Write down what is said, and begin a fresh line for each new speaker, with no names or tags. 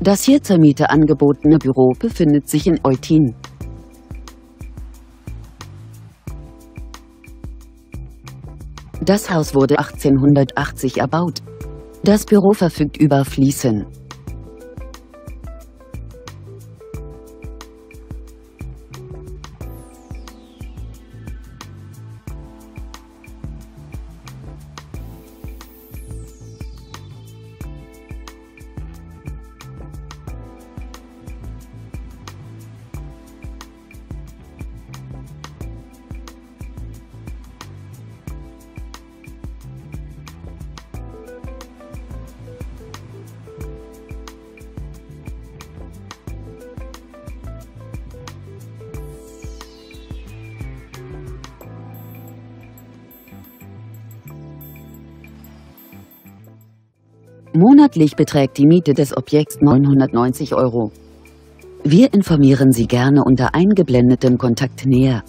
Das hier zur Miete angebotene Büro befindet sich in Eutin. Das Haus wurde 1880 erbaut. Das Büro verfügt über Fliesen. Monatlich beträgt die Miete des Objekts 990 Euro. Wir informieren Sie gerne unter eingeblendetem Kontakt näher.